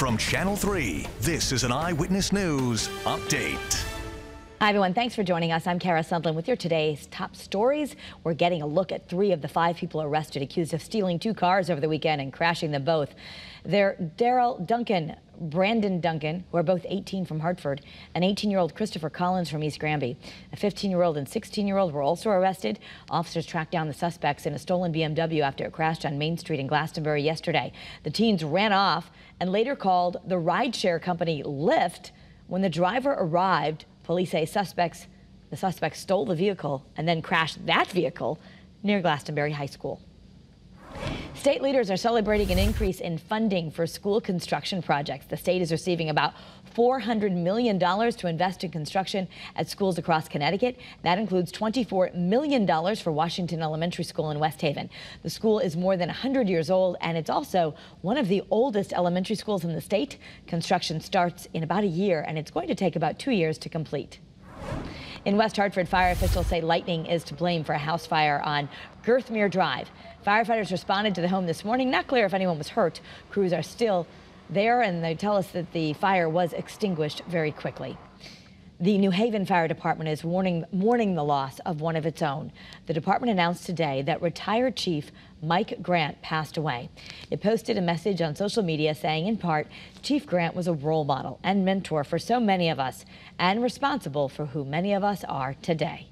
From Channel 3, this is an Eyewitness News update. Hi, everyone. Thanks for joining us. I'm Kara Sundlin with your today's top stories. We're getting a look at three of the five people arrested accused of stealing two cars over the weekend and crashing them both. They're Daryl Duncan, Brandon Duncan, who are both 18 from Hartford, and 18-year-old Christopher Collins from East Granby. A 15-year-old and 16-year-old were also arrested. Officers tracked down the suspects in a stolen BMW after it crashed on Main Street in Glastonbury yesterday. The teens ran off and later called the rideshare company Lyft. When the driver arrived, Police say suspects, the suspects stole the vehicle and then crashed that vehicle near Glastonbury High School. State leaders are celebrating an increase in funding for school construction projects. The state is receiving about $400 million to invest in construction at schools across Connecticut. That includes $24 million for Washington Elementary School in West Haven. The school is more than 100 years old, and it's also one of the oldest elementary schools in the state. Construction starts in about a year, and it's going to take about two years to complete. In West Hartford, fire officials say lightning is to blame for a house fire on Girthmere Drive. Firefighters responded to the home this morning. Not clear if anyone was hurt. Crews are still there, and they tell us that the fire was extinguished very quickly. The New Haven Fire Department is warning, mourning the loss of one of its own. The department announced today that retired Chief Mike Grant passed away. It posted a message on social media saying, in part, Chief Grant was a role model and mentor for so many of us and responsible for who many of us are today.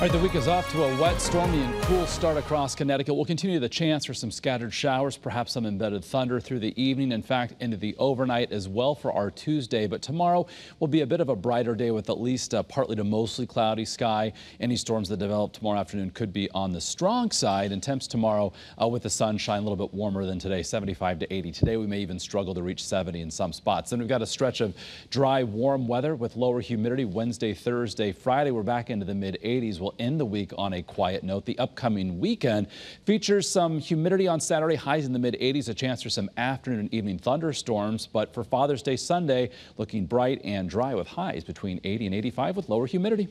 All right, the week is off to a wet, stormy, and cool start across Connecticut. We'll continue the chance for some scattered showers, perhaps some embedded thunder through the evening. In fact, into the overnight as well for our Tuesday. But tomorrow will be a bit of a brighter day with at least a partly to mostly cloudy sky. Any storms that develop tomorrow afternoon could be on the strong side. And temps tomorrow uh, with the sunshine a little bit warmer than today, 75 to 80. Today we may even struggle to reach 70 in some spots. Then we've got a stretch of dry, warm weather with lower humidity Wednesday, Thursday, Friday. We're back into the mid 80s. We'll will end the week on a quiet note. The upcoming weekend features some humidity on Saturday, highs in the mid 80s, a chance for some afternoon and evening thunderstorms. But for Father's Day Sunday, looking bright and dry with highs between 80 and 85 with lower humidity.